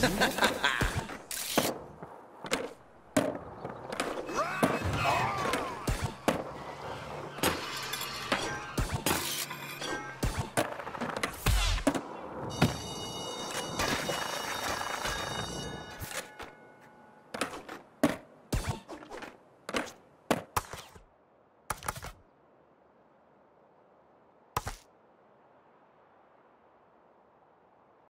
Mm-hmm.